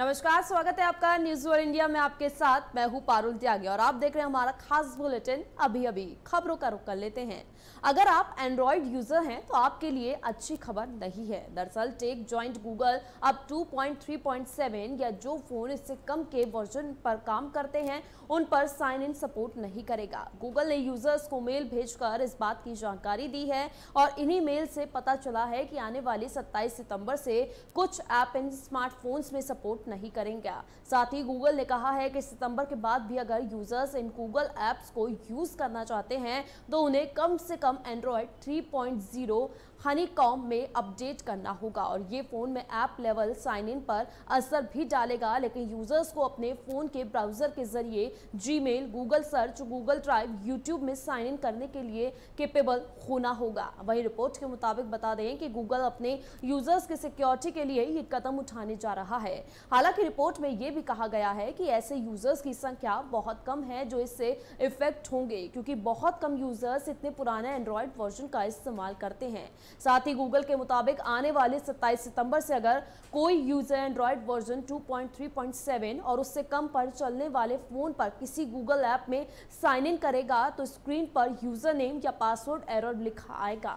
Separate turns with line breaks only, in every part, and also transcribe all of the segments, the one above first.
नमस्कार, स्वागत है आपका न्यूज़ वर्ल्ड इंडिया में आपके साथ। मैं हूँ पारुल त्यागी और आप देख रहे हैं हमारा खास बुलेटिन अभी अभी खबरों का रुख कर लेते हैं। अगर आप एंड्रॉइड यूज़र हैं तो आपके लिए अच्छी खबर नहीं है। दरअसल टेक ज्वाइंट गूगल अब 2.3.7 या जो फ़ोन इससे कम के वर्जन पर काम करते हैं, उन पर साइन इन सपोर्ट नहीं करेगा। गूगल ने यूज़र्स को मेल भेजकर इस बात की जानकारी दी है और इन्हीं मेल से पता चला है कि आने वाली 27 सितंबर से कुछ ऐप इन स्मार्टफोन्स में सपोर्ट नहीं करेंगे। साथ ही गूगल ने कहा है कि सितंबर के बाद भी अगर यूज़र्स इन गूगल एप्स को यूज़ करना चाहते हैं तो उन्हें कम से कम एंड्रॉयड 3.0 हनीकॉम में अपडेट करना होगा और ये फ़ोन में ऐप लेवल साइन इन पर असर भी डालेगा, लेकिन यूज़र्स को अपने फ़ोन के ब्राउज़र के ज़रिए Gmail Google search Google drive YouTube में साइन इन करने के लिए केपेबल होना होगा। वही रिपोर्ट के मुताबिक बता दें कि गूगल अपने यूज़र्स की सिक्योरिटी के लिए ये कदम उठाने जा रहा है। हालाँकि रिपोर्ट में ये भी कहा गया है कि ऐसे यूज़र्स की संख्या बहुत कम है जो इससे इफ़ेक्ट होंगे, क्योंकि बहुत कम यूज़र्स इतने पुराने एंड्रॉयड वर्जन का इस्तेमाल करते हैं। साथ ही गूगल के मुताबिक आने वाले 27 सितंबर से अगर कोई यूज़र एंड्रॉयड वर्जन 2.3.7 और उससे कम पर चलने वाले फ़ोन पर किसी गूगल ऐप में साइन इन करेगा तो स्क्रीन पर यूज़र नेम या पासवर्ड एरर लिखा आएगा।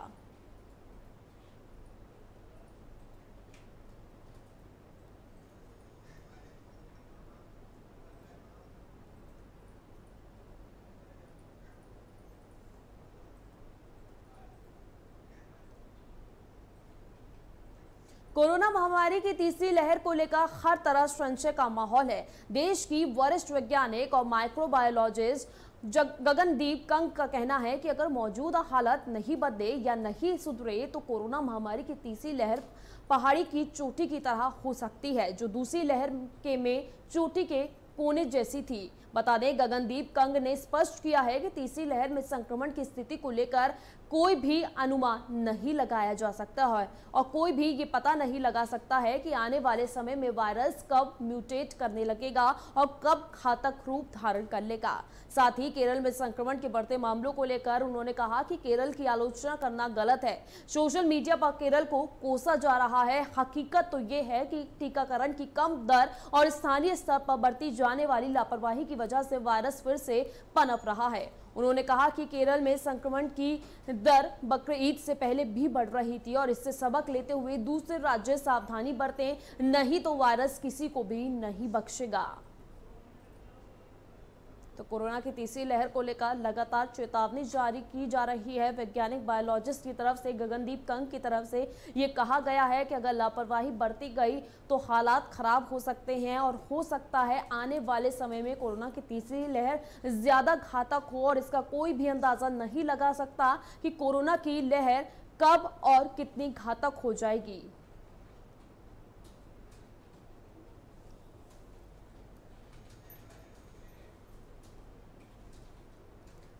कोरोना महामारी की तीसरी लहर को लेकर हर तरह संशय का माहौल है। देश की वरिष्ठ वैज्ञानिक और माइक्रोबायोलॉजिस्ट गगनदीप कंग का कहना है कि अगर मौजूदा हालत नहीं बदले या नहीं सुधरे तो कोरोना महामारी की तीसरी लहर पहाड़ी की चोटी की तरह हो सकती है, जो दूसरी लहर के में चोटी के कोने जैसी थी। बता दें, गगनदीप कंग ने स्पष्ट किया है कि तीसरी लहर में संक्रमण की स्थिति को लेकर कोई भी अनुमान नहीं लगाया जा सकता है और कोई भी ये पता नहीं लगा सकता है कि आने वाले समय में वायरस कब म्यूटेट करने लगेगा और कब घातक रूप धारण कर लेगा। साथ ही केरल में संक्रमण के बढ़ते मामलों को लेकर उन्होंने कहा कि केरल की आलोचना करना गलत है। सोशल मीडिया पर केरल को कोसा जा रहा है। हकीकत तो ये है कि टीकाकरण की कम दर और स्थानीय स्तर पर बढ़ती जाने वाली लापरवाही की वजह से वायरस फिर से पनप रहा है। उन्होंने कहा कि केरल में संक्रमण की दर बकर ईद से पहले भी बढ़ रही थी और इससे सबक लेते हुए दूसरे राज्य सावधानी बरतें, नहीं तो वायरस किसी को भी नहीं बख्शेगा। तो कोरोना की तीसरी लहर को लेकर लगातार चेतावनी जारी की जा रही है। वैज्ञानिक बायोलॉजिस्ट की तरफ़ से, गगनदीप कंग की तरफ़ से ये कहा गया है कि अगर लापरवाही बढ़ती गई तो हालात खराब हो सकते हैं और हो सकता है आने वाले समय में कोरोना की तीसरी लहर ज़्यादा घातक हो और इसका कोई भी अंदाज़ा नहीं लगा सकता कि कोरोना की लहर कब और कितनी घातक हो जाएगी।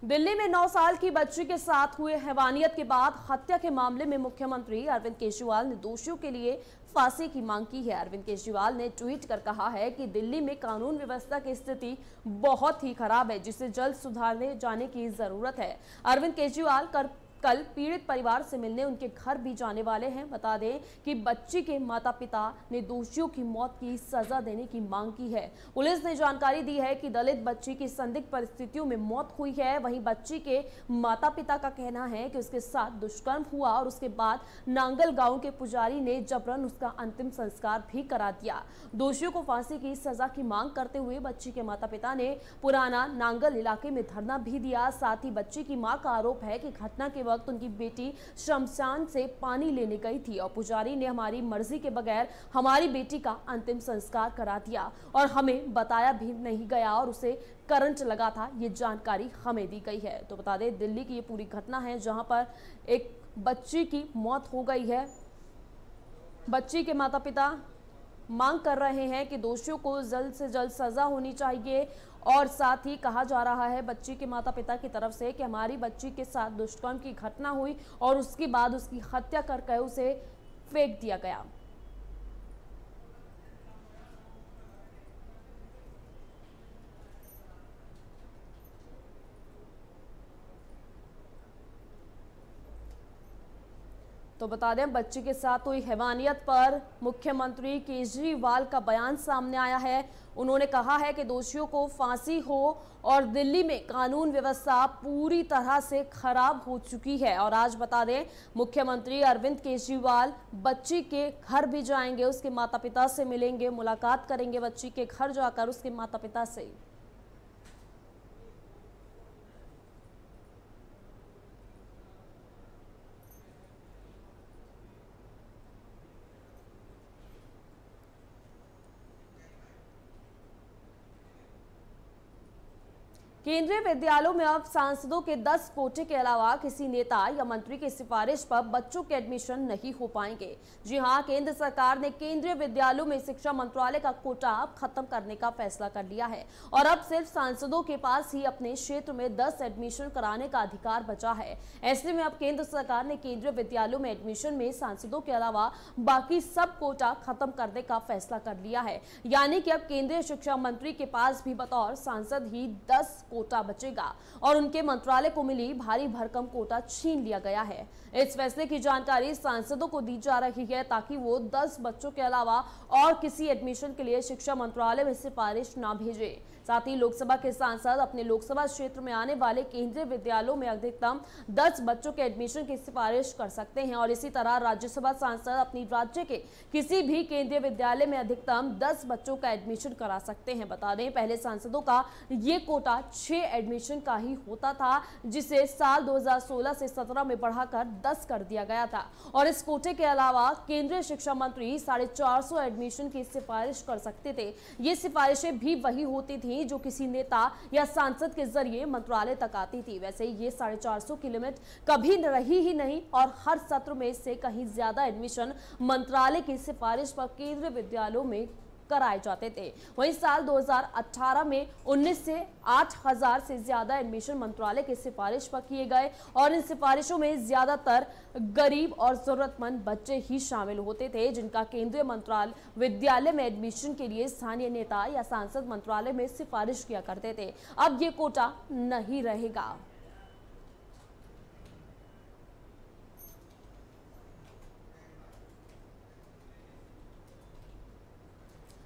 दिल्ली में 9 साल की बच्ची के साथ हुए हैवानियत के बाद हत्या के मामले में मुख्यमंत्री अरविंद केजरीवाल ने दोषियों के लिए फांसी की मांग की है। अरविंद केजरीवाल ने ट्वीट कर कहा है कि दिल्ली में कानून व्यवस्था की स्थिति बहुत ही खराब है, जिसे जल्द सुधारने जाने की ज़रूरत है। अरविंद केजरीवाल कर कल पीड़ित परिवार से मिलने उनके घर भी जाने वाले हैं। बता दें कि बच्ची के माता पिता ने दोषियों की मौत की सजा देने की मांग की है। पुलिस ने जानकारी दी है कि दलित बच्ची की संदिग्ध परिस्थितियों में मौत हुई है। वहीं बच्ची के माता पिता का कहना है कि उसके साथ दुष्कर्म हुआ और उसके बाद नांगल गाँव के पुजारी ने जबरन उसका अंतिम संस्कार भी करा दिया। दोषियों को फांसी की सजा की मांग करते हुए बच्ची के माता पिता ने पुराना नांगल इलाके में धरना भी दिया। साथ ही बच्ची की माँ का आरोप है कि घटना के वक्त उनकी बेटी शमशान से पानी लेने गई थी और पुजारी ने हमारी मर्ज़ी के बगैर हमारी बेटी का अंतिम संस्कार करा दिया और हमें बताया भी नहीं गया और उसे करंट लगा था, ये जानकारी हमें दी गई है। तो बता दें, दिल्ली की ये पूरी घटना है जहाँ पर एक बच्ची की मौत हो गई है। बच्ची के माता पिता मांग कर रहे हैं कि दोषियों को जल्द से जल्द सजा होनी चाहिए और साथ ही कहा जा रहा है बच्ची के माता पिता की तरफ़ से कि हमारी बच्ची के साथ दुष्कर्म की घटना हुई और उसके बाद उसकी हत्या करके उसे फेंक दिया गया। तो बता दें, बच्ची के साथ हुई हैवानियत पर मुख्यमंत्री केजरीवाल का बयान सामने आया है। उन्होंने कहा है कि दोषियों को फांसी हो और दिल्ली में कानून व्यवस्था पूरी तरह से खराब हो चुकी है। और आज बता दें, मुख्यमंत्री अरविंद केजरीवाल बच्ची के घर भी जाएँगे, उसके माता पिता से मिलेंगे, मुलाकात करेंगे बच्ची के घर जाकर उसके माता पिता से। केंद्रीय विद्यालयों में अब सांसदों के 10 कोटे के अलावा किसी नेता या मंत्री की सिफारिश पर बच्चों के एडमिशन नहीं हो पाएँगे। जी हाँ, केंद्र सरकार ने केंद्रीय विद्यालयों में शिक्षा मंत्रालय का कोटा अब खत्म करने का फैसला कर लिया है और अब सिर्फ़ सांसदों के पास ही अपने क्षेत्र में दस एडमिशन कराने का अधिकार बचा है। ऐसे में अब केंद्र सरकार ने केंद्रीय विद्यालयों में एडमिशन में सांसदों के अलावा बाकी सब कोटा खत्म करने का फैसला कर लिया है। यानी कि अब केंद्रीय शिक्षा मंत्री के पास भी बतौर सांसद ही दस बचेगा और उनके मंत्रालय को मिली भारी भरकम कोटा छीन लिया गया है। इस फैसले की जानकारी सांसदों को दी जा रही है ताकि वो 10 बच्चों के अलावा और किसी एडमिशन के लिए शिक्षा मंत्रालय में सिफारिश न भेजे। साथ ही लोकसभा के सांसद अपने लोकसभा क्षेत्र में आने वाले केंद्रीय विद्यालयों में अधिकतम 10 बच्चों के एडमिशन की सिफारिश कर सकते हैं। और इसी तरह राज्यसभा सांसद अपनी राज्य के किसी भी केंद्रीय विद्यालय में अधिकतम 10 बच्चों का एडमिशन करा सकते हैं। बता दें, पहले सांसदों का ये कोटा छह एडमिशन का ही होता था, जिसे साल 2016 से 17 में बढ़ाकर 10 कर दिया गया था। और इस कोटे के अलावा केंद्रीय शिक्षा मंत्री साढ़े एडमिशन की सिफारिश कर सकते थे। ये सिफारिशें भी वही होती थी जो किसी नेता या सांसद के ज़रिए मंत्रालय तक आती थी। वैसे ये साढ़े चार सौ किलोमीटर कभी रही ही नहीं और हर सत्र में इससे कहीं ज़्यादा एडमिशन मंत्रालय की सिफारिश पर केंद्रीय विद्यालयों में कराए जाते थे। वहीं साल 2018 में 19 से 8000 से ज़्यादा एडमिशन मंत्रालय की सिफारिश पर किए गए और इन सिफारिशों में ज़्यादातर गरीब और जरूरतमंद बच्चे ही शामिल होते थे, जिनका केंद्रीय मंत्रालय विद्यालय में एडमिशन के लिए स्थानीय नेता या सांसद मंत्रालय में सिफारिश किया करते थे। अब ये कोटा नहीं रहेगा।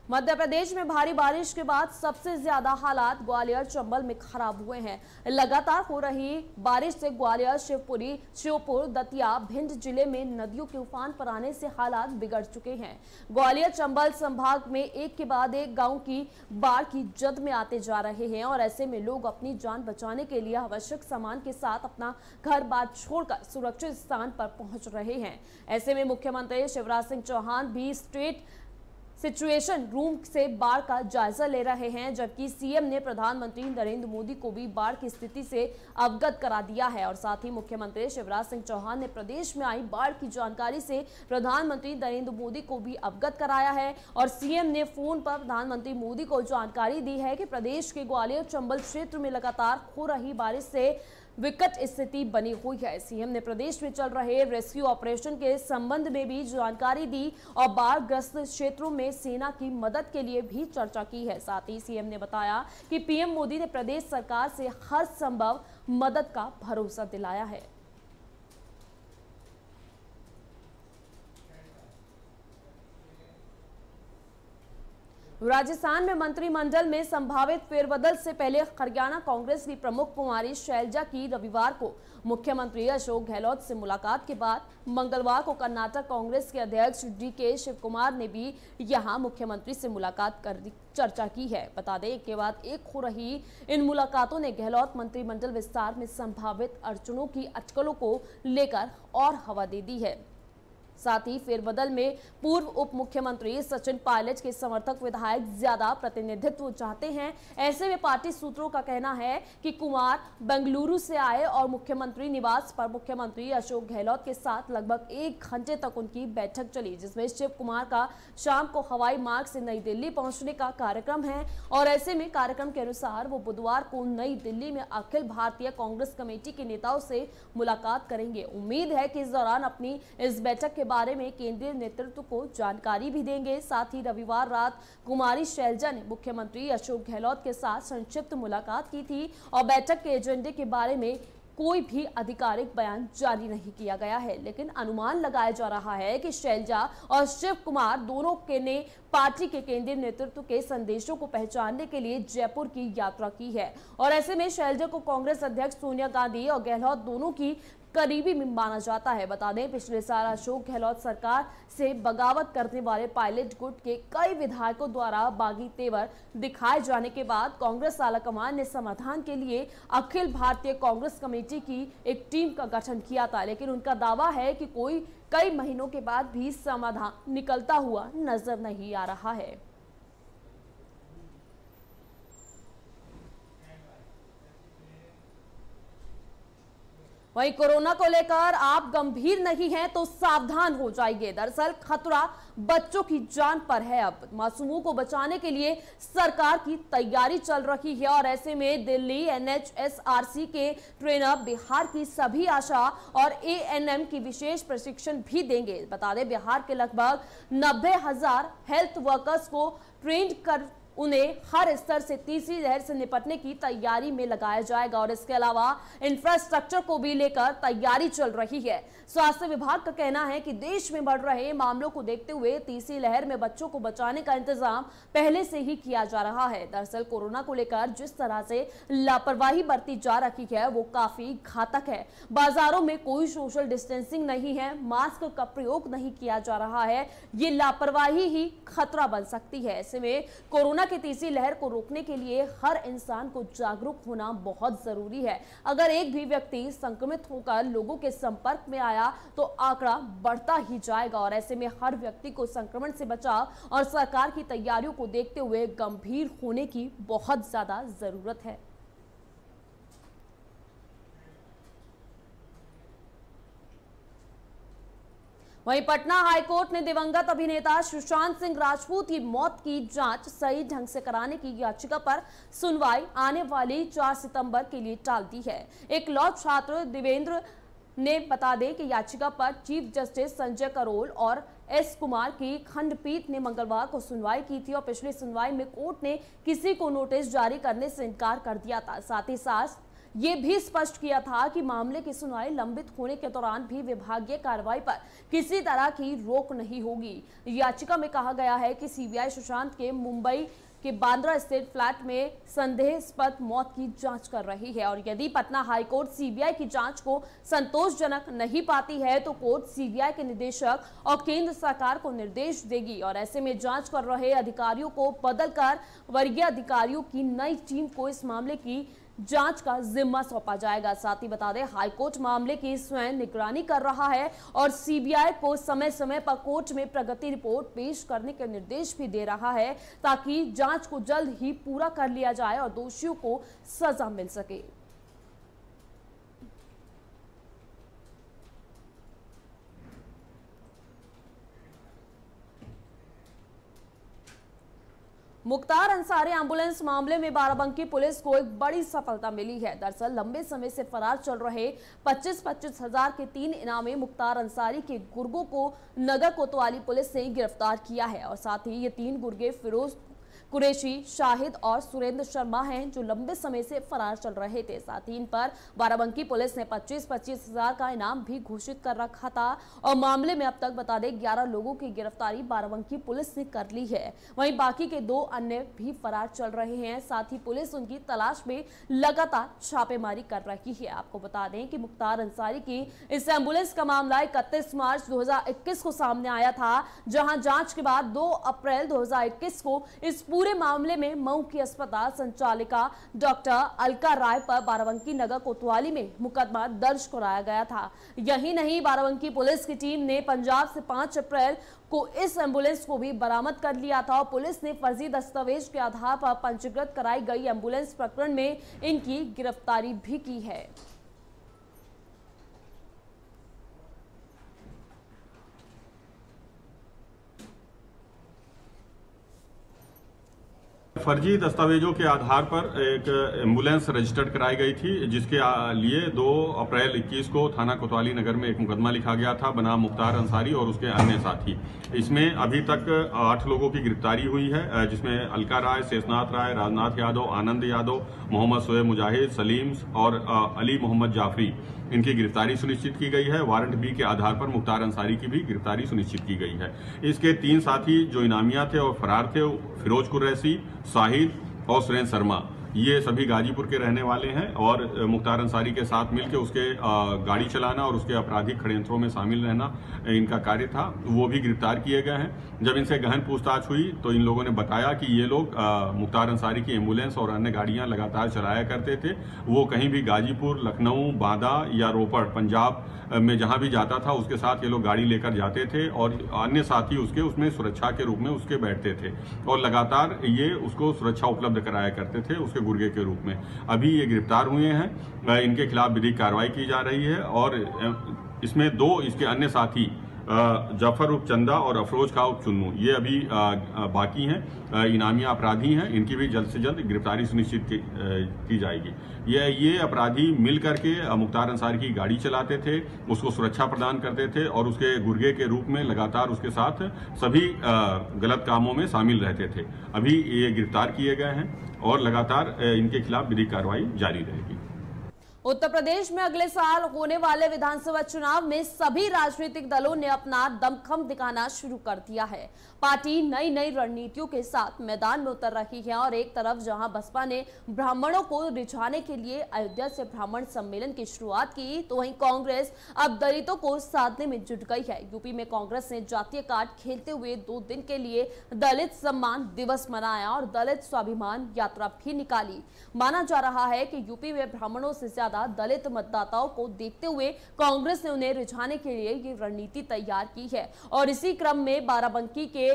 मध्य प्रदेश में भारी बारिश के बाद सबसे ज़्यादा हालात ग्वालियर, चंबल में खराब हुए हैं। लगातार हो रही बारिश से ग्वालियर, शिवपुरी, श्योपुर, दतिया, भिंड ज़िले में नदियों के उफान पर आने से हालात बिगड़ चुके हैं। ग्वालियर, चंबल संभाग में एक के बाद एक गाँव की बाढ़ की जद में आते जा रहे हैं और ऐसे में लोग अपनी जान बचाने के लिए आवश्यक सामान के साथ अपना घर बार छोड़कर सुरक्षित स्थान पर पहुँच रहे हैं। ऐसे में मुख्यमंत्री शिवराज सिंह चौहान भी स्टेट सिचुएशन रूम से बाढ़ का जायजा ले रहे हैं, जबकि सीएम ने प्रधानमंत्री नरेंद्र मोदी को भी बाढ़ की स्थिति से अवगत करा दिया है। और साथ ही मुख्यमंत्री शिवराज सिंह चौहान ने प्रदेश में आई बाढ़ की जानकारी से प्रधानमंत्री नरेंद्र मोदी को भी अवगत कराया है। और सीएम ने फ़ोन पर प्रधानमंत्री मोदी को जानकारी दी है कि प्रदेश के ग्वालियर चंबल क्षेत्र में लगातार हो रही बारिश से विकट स्थिति बनी हुई है। सीएम ने प्रदेश में चल रहे रेस्क्यू ऑपरेशन के संबंध में भी जानकारी दी और बाढ़ग्रस्त क्षेत्रों में सेना की मदद के लिए भी चर्चा की है। साथ ही सीएम ने बताया कि पीएम मोदी ने प्रदेश सरकार से हर संभव मदद का भरोसा दिलाया है। राजस्थान में मंत्रिमंडल में संभावित फेरबदल से पहले हरियाणा कांग्रेस की प्रमुख कुमारी शैलजा की रविवार को मुख्यमंत्री अशोक गहलोत से मुलाकात के बाद मंगलवार को कर्नाटक कांग्रेस के अध्यक्ष डी के शिव कुमार ने भी यहाँ मुख्यमंत्री से मुलाकात कर चर्चा की है। बता दें, एक के बाद एक हो रही इन मुलाकातों ने गहलोत मंत्रिमंडल विस्तार में संभावित अड़चनों की अटकलों को लेकर और हवा दे दी है। साथ ही फेरबदल में पूर्व उप मुख्यमंत्री सचिन पायलट के समर्थक विधायक ज़्यादा प्रतिनिधित्व चाहते हैं। ऐसे में पार्टी सूत्रों का कहना है कि कुमार बेंगलुरु से आए और मुख्यमंत्री निवास पर मुख्यमंत्री अशोक गहलोत के साथ लगभग एक घंटे तक उनकी बैठक चली, जिसमें शिव कुमार का शाम को हवाई मार्ग से नई दिल्ली पहुँचने का कार्यक्रम है और ऐसे में कार्यक्रम के अनुसार वो बुधवार को नई दिल्ली में अखिल भारतीय कांग्रेस कमेटी के नेताओं से मुलाकात करेंगे। उम्मीद है कि इस दौरान अपनी इस बैठक के बारे में केंद्रीय नेतृत्व को जानकारी भी देंगे। साथ ही रविवार रात कुमारी शैलजा ने मुख्यमंत्री अशोक गहलोत के साथ संक्षिप्त मुलाकात की थी और बैठक के एजेंडे के बारे में कोई भी आधिकारिक बयान जारी नहीं किया गया है। लेकिन अनुमान लगाया जा रहा है कि शैलजा और शिव कुमार दोनों के ने पार्टी के केंद्रीय नेतृत्व के संदेशों को पहचानने के लिए जयपुर की यात्रा की है। और ऐसे में शैलजा को कांग्रेस अध्यक्ष सोनिया गांधी और गहलोत दोनों की करीबी माना जाता है। बता दें, पिछले साल अशोक गहलोत सरकार से बगावत करने वाले पायलट गुट के कई विधायकों द्वारा बागी तेवर दिखाए जाने के बाद कांग्रेस आलाकमान ने समाधान के लिए अखिल भारतीय कांग्रेस कमेटी की एक टीम का गठन किया था। लेकिन उनका दावा है कि कोई कई महीनों के बाद भी समाधान निकलता हुआ नज़र नहीं आ रहा है। वहीं कोरोना को लेकर आप गंभीर नहीं हैं तो सावधान हो जाइए। दरअसल खतरा बच्चों की जान पर है अब। मासूमों को बचाने के लिए सरकार की तैयारी चल रही है और ऐसे में दिल्ली एनएचएसआरसी के ट्रेनर बिहार की सभी आशा और एएनएम की विशेष प्रशिक्षण भी देंगे। बता दें, बिहार के लगभग नब्बे हज़ार हेल्थ वर्कर्स को ट्रेंड कर उन्हें हर स्तर से तीसरी लहर से निपटने की तैयारी में लगाया जाएगा और इसके अलावा इंफ्रास्ट्रक्चर को भी लेकर तैयारी चल रही है। स्वास्थ्य विभाग का कहना है कि देश में बढ़ रहे मामलों को देखते हुए तीसरी लहर में बच्चों को बचाने का इंतज़ाम पहले से ही किया जा रहा है। दरअसल कोरोना को लेकर जिस तरह से लापरवाही बरती जा रही है, वो काफ़ी घातक है। बाजारों में कोई सोशल डिस्टेंसिंग नहीं है मास्क का प्रयोग नहीं किया जा रहा है, ये लापरवाही ही खतरा बन सकती है। ऐसे में कोरोना की तीसरी लहर को रोकने के लिए हर इंसान को जागरूक होना बहुत ज़रूरी है। अगर एक भी व्यक्ति संक्रमित होकर लोगों के संपर्क में आया तो आंकड़ा बढ़ता ही जाएगा और ऐसे में हर व्यक्ति को संक्रमण से बचाव और सरकार की तैयारियों को देखते हुए गंभीर होने की बहुत ज़्यादा ज़रूरत है। वहीं पटना हाईकोर्ट ने दिवंगत अभिनेता सुशांत सिंह राजपूत की मौत की जाँच सही ढंग से कराने की याचिका पर सुनवाई आने वाली 4 सितंबर के लिए टाल दी है। एक लॉ छात्र देवेंद्र ने बता दें कि याचिका पर चीफ जस्टिस संजय करोल और एस कुमार की खंडपीठ ने मंगलवार को सुनवाई की थी और पिछली सुनवाई में कोर्ट ने किसी को नोटिस जारी करने से इनकार कर दिया था। साथ ही साथ ये भी स्पष्ट किया था कि मामले की सुनवाई लंबित होने के दौरान भी विभागीय कार्रवाई पर किसी तरह की रोक नहीं होगी। याचिका में कहा गया है कि सीबीआई सुशांत के मुंबई कि बांद्रा स्थित फ्लैट में संदेहास्पद मौत की जाँच कर रही है और यदि पटना हाईकोर्ट सीबीआई की जाँच को संतोषजनक नहीं पाती है तो कोर्ट सीबीआई के निदेशक और केंद्र सरकार को निर्देश देगी और ऐसे में जाँच कर रहे अधिकारियों को बदलकर वर्गीय अधिकारियों की नई टीम को इस मामले की जाँच का जिम्मा सौंपा जाएगा। साथ ही बता दें, हाईकोर्ट मामले की स्वयं निगरानी कर रहा है और सीबीआई को समय समय पर कोर्ट में प्रगति रिपोर्ट पेश करने के निर्देश भी दे रहा है ताकि जाँच को जल्द ही पूरा कर लिया जाए और दोषियों को सजा मिल सके। मुख्तार अंसारी एंबुलेंस मामले में बाराबंकी पुलिस को एक बड़ी सफलता मिली है। दरअसल लंबे समय से फरार चल रहे पच्चीस पच्चीस हज़ार के तीन इनामी मुख्तार अंसारी के गुर्गों को नगर कोतवाली पुलिस ने गिरफ़्तार किया है और साथ ही ये तीन गुर्गे फिरोज कुरेशी, शाहिद और सुरेंद्र शर्मा हैं जो लंबे समय से फरार चल रहे थे। साथ ही इन पर बाराबंकी पुलिस ने 25-25 हज़ार का इनाम भी घोषित कर रखा था और मामले में अब तक बता दें 11 लोगों की गिरफ्तारी बाराबंकी पुलिस ने कर ली है। वहीं बाकी के दो अन्य भी फरार चल रहे हैं। साथ ही पुलिस उनकी तलाश में लगातार छापेमारी कर रही है। आपको बता दें कि मुख्तार अंसारी की इस एंबुलेंस का मामला इकतीस मार्च दो हज़ार इक्कीस को सामने आया था, जहाँ जाँच के बाद दो अप्रैल दो हज़ार इक्कीस को इस मामले में मऊ की अस्पताल संचालिका डॉक्टर अलका राय पर बाराबंकी नगर कोतवाली में मुकदमा दर्ज कराया गया था। यही नहीं, बाराबंकी पुलिस की टीम ने पंजाब से 5 अप्रैल को इस एंबुलेंस को भी बरामद कर लिया था और पुलिस ने फर्जी दस्तावेज़ के आधार पर पंजीकृत कराई गई एंबुलेंस प्रकरण में इनकी गिरफ्तारी भी की है।
फर्जी दस्तावेजों के आधार पर एक एंबुलेंस रजिस्टर्ड कराई गई थी, जिसके लिए 2 अप्रैल 21 को थाना कोतवाली नगर में एक मुकदमा लिखा गया था, बनाम मुख्तार अंसारी और उसके अन्य साथी। इसमें अभी तक आठ लोगों की गिरफ्तारी हुई है जिसमें अलका राय, शेषनाथ राय, राजनाथ यादव, आनंद यादव, मोहम्मद सोएब मुजाहिद, सलीम और अली मोहम्मद जाफरी। इनकी गिरफ्तारी सुनिश्चित की गई है। वारंट बी के आधार पर मुख्तार अंसारी की भी गिरफ्तारी सुनिश्चित की गई है। इसके तीन साथी जो इनामिया थे और फरार थे फिरोज कुरैसी साहिद और सुरेंद्र शर्मा। ये सभी गाजीपुर के रहने वाले हैं और मुख्तार अंसारी के साथ मिलकर उसके गाड़ी चलाना और उसके आपराधिक षडयंत्रों में शामिल रहना इनका कार्य था। वो भी गिरफ़्तार किए गए हैं। जब इनसे गहन पूछताछ हुई तो इन लोगों ने बताया कि ये लोग मुख्तार अंसारी की एंबुलेंस और अन्य गाड़ियाँ लगातार चलाया करते थे। वो कहीं भी गाजीपुर, लखनऊ, बांदा या रोपड़, पंजाब में जहाँ भी जाता था, उसके साथ ये लोग गाड़ी लेकर जाते थे और अन्य साथी उसके, उसमें सुरक्षा के रूप में उसके बैठते थे और लगातार ये उसको सुरक्षा उपलब्ध कराया करते थे, उसके गुर्गे के रूप में। अभी ये गिरफ़्तार हुए हैं इनके खिलाफ विधिक कार्रवाई की जा रही है और इसमें दो इसके अन्य साथी ज़फ़र उप चंदा और अफरोज का उप चुन्नू। ये अभी बाकी हैं। इनामिया अपराधी हैं। इनकी भी जल्द से जल्द गिरफ्तारी सुनिश्चित की जाएगी। ये ये अपराधी मिल करके मुख्तार अंसार की गाड़ी चलाते थे, उसको सुरक्षा प्रदान करते थे और उसके गुर्गे के रूप में लगातार उसके साथ सभी गलत कामों में शामिल रहते थे। अभी ये गिरफ़्तार किए गए हैं और लगातार इनके खिलाफ विधिक कार्रवाई जारी रहेगी।
उत्तर प्रदेश में अगले साल होने वाले विधानसभा चुनाव में सभी राजनीतिक दलों ने अपना दमखम दिखाना शुरू कर दिया है। पार्टी नई नई रणनीतियों के साथ मैदान में उतर रही है और एक तरफ़ जहाँ बसपा ने ब्राह्मणों को रिझाने के लिए अयोध्या से ब्राह्मण सम्मेलन की शुरुआत की तो वहीं कांग्रेस अब दलितों को साधने में जुट गई है। यूपी में कांग्रेस ने जातीय कार्ड खेलते हुए दो दिन के लिए दलित सम्मान दिवस मनाया और दलित स्वाभिमान यात्रा भी निकाली। माना जा रहा है कि यूपी में ब्राह्मणों से ज़्यादा ज़्यादा दलित मतदाताओं को देखते हुए कांग्रेस ने उन्हें रिझाने के लिए ये रणनीति तैयार की है। और इसी क्रम में बाराबंकी के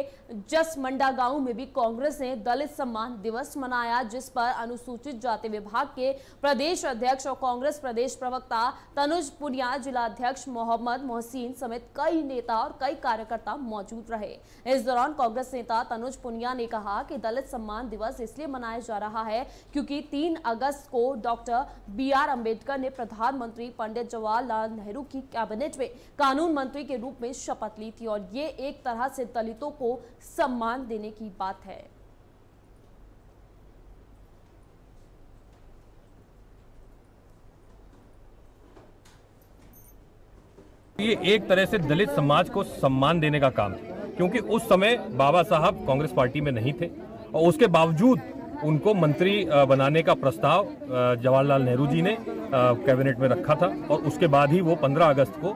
जसमंडा गाँव में भी कांग्रेस ने दलित सम्मान दिवस मनाया, जिस पर अनुसूचित जाति विभाग के प्रदेश अध्यक्ष और कांग्रेस प्रदेश प्रवक्ता तनुज पुनिया जिला अध्यक्ष मोहम्मद मोहसिन समेत कई नेता और कई कार्यकर्ता मौजूद रहे। इस दौरान कांग्रेस नेता तनुज पुनिया ने कहा कि दलित सम्मान दिवस इसलिए मनाया जा रहा है क्योंकि तीन अगस्त को डॉक्टर बी आर अंबेडकर ने प्रधानमंत्री पंडित जवाहरलाल नेहरू की कैबिनेट में कानून मंत्री के रूप में शपथ ली थी और ये एक तरह से दलितों को सम्मान देने की बात है।
ये एक तरह से दलित समाज को सम्मान देने का काम क्योंकि उस समय बाबा साहब कांग्रेस पार्टी में नहीं थे और उसके बावजूद उनको मंत्री बनाने का प्रस्ताव जवाहरलाल नेहरू जी ने कैबिनेट में रखा था और उसके बाद ही वो 15 अगस्त को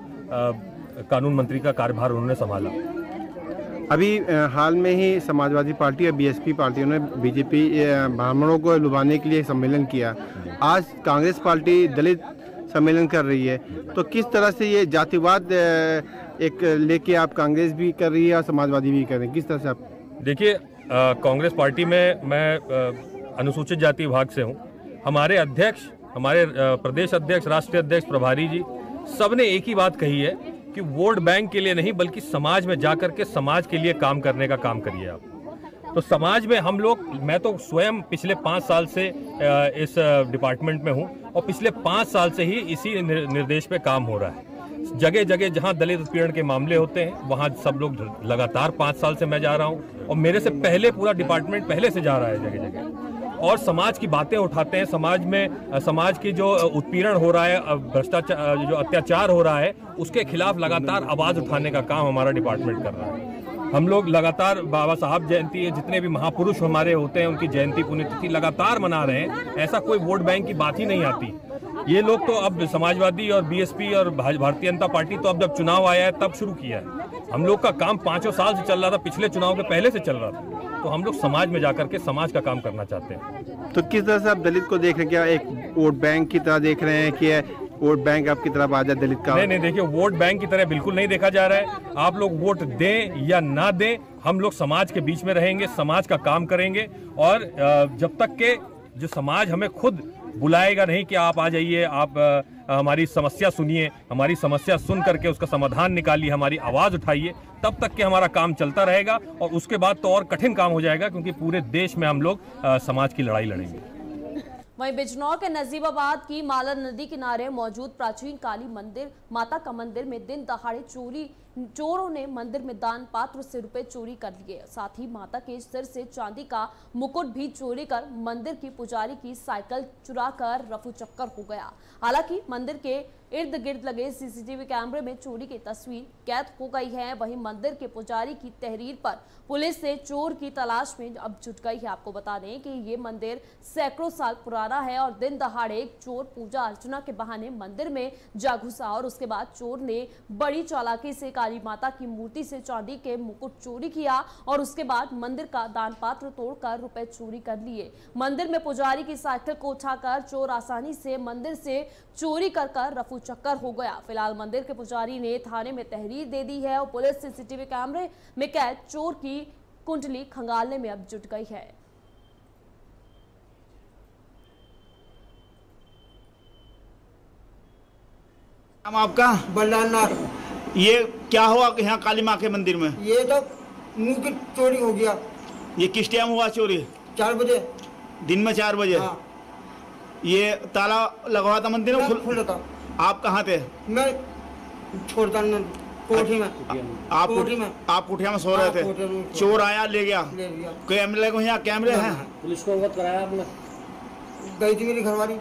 कानून मंत्री का कार्यभार उन्होंने संभाला।
अभी हाल में ही समाजवादी पार्टी और बीएसपी पार्टियों ने बीजेपी ब्राह्मणों को लुभाने के लिए सम्मेलन किया। आज कांग्रेस पार्टी दलित सम्मेलन कर रही है। तो किस तरह से ये जातिवाद एक लेके आप कांग्रेस भी कर रही है और समाजवादी भी कर रहे हैं? किस तरह से आप
देखिए कांग्रेस पार्टी में मैं अनुसूचित जाति विभाग से हूँ। हमारे अध्यक्ष, हमारे प्रदेश अध्यक्ष, राष्ट्रीय अध्यक्ष, प्रभारी जी सबने एक ही बात कही है कि वोट बैंक के लिए नहीं, बल्कि समाज में जाकर के समाज के लिए काम करने का काम करिए आप। तो समाज में हम लोग, मैं तो स्वयं पिछले पाँच साल से इस डिपार्टमेंट में हूँ और पिछले पाँच साल से ही इसी निर्देश पे काम हो रहा है। जगह जगह जहाँ दलित उत्पीड़न के मामले होते हैं, वहाँ सब लोग लगातार पाँच साल से मैं जा रहा हूँ और मेरे से पहले पूरा डिपार्टमेंट पहले से जा रहा है जगह जगह और समाज की बातें उठाते हैं, समाज में, समाज की जो उत्पीड़न हो रहा है भ्रष्टाचार जो अत्याचार हो रहा है, उसके खिलाफ लगातार आवाज़ उठाने का काम हमारा डिपार्टमेंट कर रहा है। हम लोग लगातार बाबा साहब जयंती जितने भी महापुरुष हमारे होते हैं, उनकी जयंती पुण्यतिथि लगातार मना रहे हैं, ऐसा कोई वोट बैंक की बात ही नहीं आती। ये लोग तो अब समाजवादी और बीएसपी और भारतीय जनता पार्टी तो अब जब चुनाव आया है तब शुरू किया है। हम लोग का काम पाँचों साल से चल रहा था पिछले चुनाव के पहले से चल रहा था। तो हम लोग समाज में जाकर के समाज का काम करना चाहते हैं।
तो किस तरह से आप दलित को देख रहे हैं? क्या एक वोट बैंक की तरह देख रहे हैं कि वोट बैंक आपकी तरफ़ आ जाए दलित का?
नहीं नहीं देखिए वोट बैंक की तरह बिल्कुल नहीं देखा जा रहा है। आप लोग वोट दें या ना दें हम लोग समाज के बीच में रहेंगे समाज का काम करेंगे। और जब तक के जो समाज हमें खुद बुलाएगा नहीं कि आप आ जाइए, आप हमारी समस्या सुनिए, हमारी समस्या सुन करके उसका समाधान निकालिए, हमारी आवाज़ उठाइए, तब तक के हमारा काम चलता रहेगा और उसके बाद तो और कठिन काम हो जाएगा क्योंकि पूरे देश में हम लोग समाज की लड़ाई लड़ेंगे।
वहीं बिजनौर के नजीबाबाद की माला नदी किनारे मौजूद प्राचीन काली मंदिर, माता का मंदिर में दिन दहाड़े चोरी, चोरों ने मंदिर में दान पात्र से रुपए चोरी कर लिए। साथ ही माता के सिर से चांदी का मुकुट भी चोरी कर मंदिर की पुजारी की साइकिल चुरा कर रफू चक्कर हो गया। हालाँकि मंदिर के इर्द गिर्द लगे सीसीटीवी कैमरे में चोरी की तस्वीर। कैद हो गई है, वहीं मंदिर के पुजारी की तहरीर पर पुलिस ने चोर की तलाश में अब जुट गई है। आपको बता दें कि ये मंदिर सैकड़ों साल पुराना है और दिन दहाड़े चोर पूजा अर्चना के बहाने मंदिर में जा घुसा और उसके बाद चोर ने बड़ी चालाकी से काली माता की मूर्ति से चांदी के मुकुट चोरी किया और उसके बाद मंदिर का दान पात्र तोड़कर रुपए चोरी कर लिए। मंदिर में पुजारी की साइकिल को उठाकर चोर आसानी से मंदिर से चोरी कर कर रफू चक्कर हो गया। फ़िलहाल मंदिर के पुजारी ने थाने में तहरीर दे दी है और पुलिस सीसीटीवी कैमरे में कैद चोर की कुंडली खंगालने में अब जुट गई है।
नाम आपका?
बलराम नाथ।
ये क्या हुआ यहाँ काली माँ के मंदिर में?
ये तो मुँह की चोरी हो गया।
ये किस टाइम हुआ चोरी?
चार बजे।
दिन में चार बजे?
हाँ।
ये ताला लगा था मंदिर में?
मैं
खुल
खुला था।
आप कहाँ थे?
मैं छोड़ता नहीं कोठी में।
आप
कोठी में।
आप कुटिया में सो
हाँ,
रहे थे चोर आया ले गया। कैमरे को यहाँ कैमरे हैं?
पुलिस को अवगत कराया आपने? गई थी मेरी घरवाली।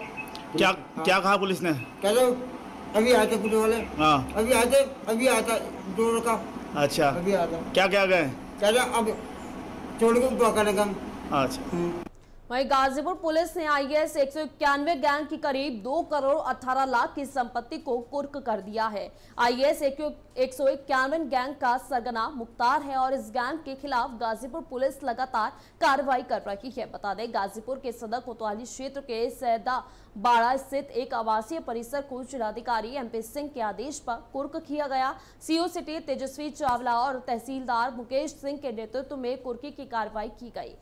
क्या क्या कहा पुलिस ने?
कह दो अभी आए थे पुलिस वाले।
हाँ।
अभी आए थे अभी था दो का।
अच्छा।
अभी था।
क्या क्या गए?
कह रहे अब छोड़ के दुआ करेंगे हम।
अच्छा।
वहीं गाजीपुर पुलिस ने आईएएस एक सौ इक्यानवे गैंग की करीब दो करोड़ अठारह लाख की संपत्ति को कुर्क कर दिया है। आईएएस एक सौ इक्यानवे गैंग का सरगना मुख्तार है और इस गैंग के खिलाफ गाजीपुर पुलिस लगातार कार्रवाई कर रही है। बता दें, गाजीपुर के सदर कोतवाली क्षेत्र के सैदा बाड़ा स्थित एक आवासीय परिसर को जिलाधिकारी एमपी सिंह के आदेश पर कुर्क किया गया। सीओ सिटी, तेजस्वी चावला और तहसीलदार मुकेश सिंह के नेतृत्व में कुर्की की कार्रवाई की गई।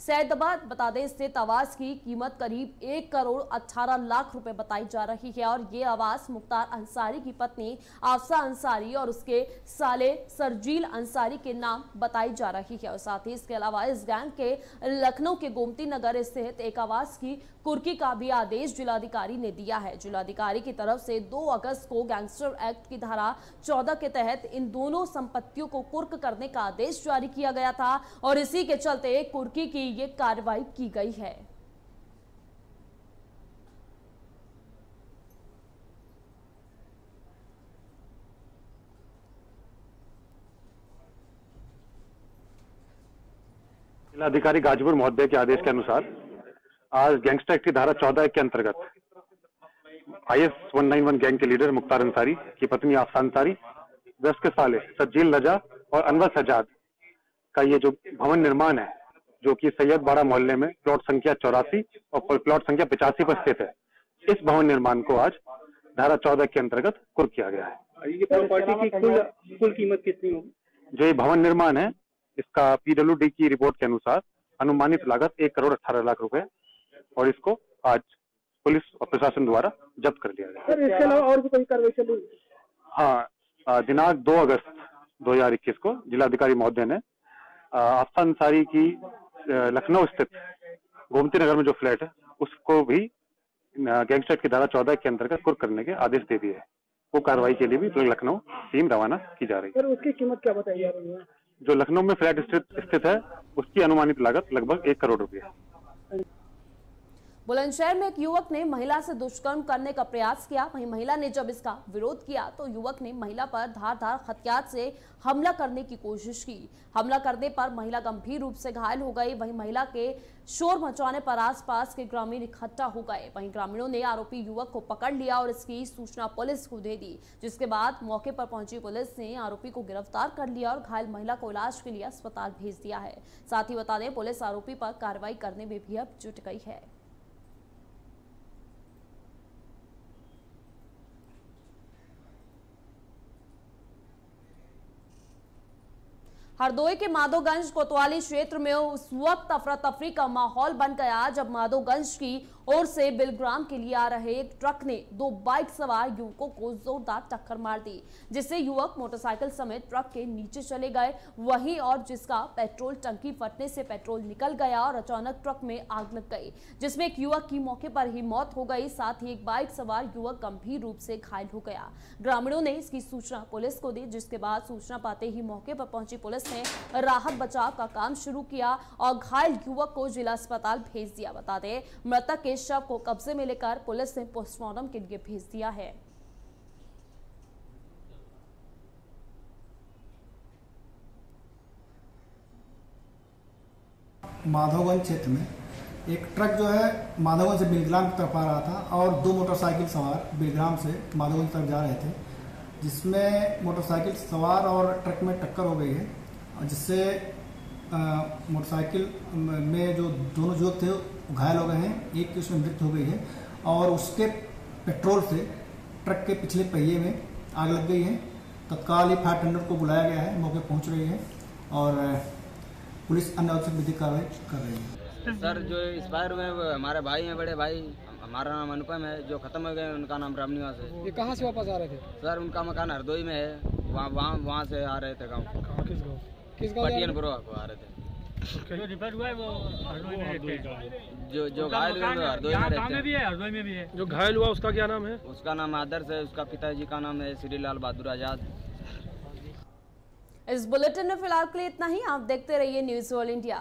सैदाबाद बता दें स्थित आवास की कीमत करीब एक करोड़ अठारह लाख रुपए बताई जा रही है और ये आवास मुख्तार अंसारी की पत्नी आफसा अंसारी और उसके साले सरजील अंसारी के नाम बताई जा रही है। और साथ ही इसके अलावा इस गैंग के लखनऊ के गोमती नगर स्थित एक आवास की कुर्की का भी आदेश जिलाधिकारी ने दिया है। जिलाधिकारी की तरफ़ से दो अगस्त को गैंगस्टर एक्ट की धारा 14 के तहत इन दोनों संपत्तियों को कुर्क करने का आदेश जारी किया गया था और इसी के चलते कुर्की की ये कार्रवाई की गई है।
जिलाधिकारी गाजीपुर महोदय के आदेश के अनुसार आज गैंगस्टर एक्ट की धारा चौदह के अंतर्गत I S one nine one gang के लीडर मुख्तार अंसारी, की पत्नी आफसा अंसारी, दस के साले सज्जील रजा और अनवर सजाद का ये जो भवन निर्माण है जो कि सैयद बाड़ा मोहल्ले में प्लॉट संख्या चौरासी और प्लॉट संख्या पिचासी पर स्थित है। इस भवन निर्माण को आज धारा चौदह के अंतर्गत कुर्क किया गया है।
ये प्रॉपर्टी की कुल कुल कीमत कितनी होगी?
जो ये भवन निर्माण है इसका पीडब्ल्यूडी की रिपोर्ट के अनुसार अनुमानित लागत एक करोड़ अठारह लाख रुपए और इसको आज पुलिस और प्रशासन द्वारा जब्त कर लिया गया
सर इसके अलावा और भी कोई कार्रवाई चल है?
दिनांक दो अगस्त 2021 को जिलाधिकारी महोदय ने अ, आस्था अंसारी की लखनऊ स्थित गोमती नगर में जो फ्लैट है उसको भी गैंगस्टर की धारा चौदह के अंतर्गत कुर्क करने के आदेश दे दिए है। वो कार्रवाई के लिए भी लखनऊ टीम रवाना की जा रही है।
उसकी कीमत क्या बताई जा रही है?
जो लखनऊ में फ्लैट स्थित स्थित है उसकी अनुमानित लागत लगभग एक करोड़ रुपए है।
बुलंदशहर में एक युवक ने महिला से दुष्कर्म करने का प्रयास किया। वहीं महिला ने जब इसका विरोध किया तो युवक ने महिला पर धार धार हथियार से हमला करने की कोशिश की। हमला करने पर महिला गंभीर रूप से घायल हो गई। वहीं महिला के शोर मचाने पर आसपास के ग्रामीण इकट्ठा हो गए। वहीं ग्रामीणों ने आरोपी युवक को पकड़ लिया और इसकी सूचना पुलिस को दे दी, जिसके बाद मौके पर पहुँची पुलिस ने आरोपी को गिरफ़्तार कर लिया और घायल महिला को इलाज के लिए अस्पताल भेज दिया है। साथ ही बता दें, पुलिस आरोपी पर कार्रवाई करने में भी अब जुट गई है। हरदोई के माधोगंज कोतवाली क्षेत्र में उस वक्त अफरा तफरी का माहौल बन गया जब माधोगंज की और से बिलग्राम के लिए आ रहे ट्रक ने दो बाइक सवार युवकों को जोरदार टक्कर मार दी, जिससे युवक मोटरसाइकिल समेत ट्रक के नीचे चले गए। वहीं और जिसका पेट्रोल टंकी फटने से पेट्रोल निकल गया और अचानक ट्रक में आग लग गई, जिसमें एक युवक की मौके पर ही मौत हो गई, साथ ही एक बाइक सवार युवक गंभीर रूप से घायल हो गया। ग्रामीणों ने इसकी सूचना पुलिस को दी, जिसके बाद सूचना पाते ही मौके पर पहुँची पुलिस ने राहत बचाव का काम शुरू किया और घायल युवक को जिला अस्पताल भेज दिया। बता दें, मृतक के शव को कब्जे में लेकर पुलिस ने पोस्टमार्टम के लिए भेज दिया है।
माधवगंज क्षेत्र में एक ट्रक जो है माधवगंज से बिलग्राम की तरफ़ आ रहा था और दो मोटरसाइकिल सवार बिलग्राम से माधवगंज तरफ़ जा रहे थे, जिसमें मोटरसाइकिल सवार और ट्रक में टक्कर हो गई है, जिससे मोटरसाइकिल में जो दोनों युवक थे घायल हो गए हैं एक की उसमें मृत्यु हो गई है और उसके पेट्रोल से ट्रक के पिछले पहिए में आग लग गई है। तत्काल ही फायर टेंडर को बुलाया गया है मौके पहुँच रही है और पुलिस अन्य आवश्यक विधिक कार्रवाई कर रही है।
सर जो एक्सपायर हुए हैं हमारे भाई हैं बड़े भाई हमारा नाम अनुपम है जो खत्म हो गए उनका नाम राम निवास है।
ये कहाँ से वापस आ रहे थे?
सर उनका मकान हरदोई में है वहाँ वहाँ वहाँ से आ रहे थे गाँव।
किस गाँव? किस गाँव जा रिपेयर
हुआ है वो हरदोई में जो जो घायल हुए हैं। है हरदोई में भी है।
जो घायल हुआ उसका क्या नाम है?
उसका नाम आदर्श है उसका पिताजी का नाम है श्री लाल बहादुर आज़ाद।
इस बुलेटिन में फ़िलहाल के लिए इतना ही। आप देखते रहिए न्यूज़ ऑल इंडिया।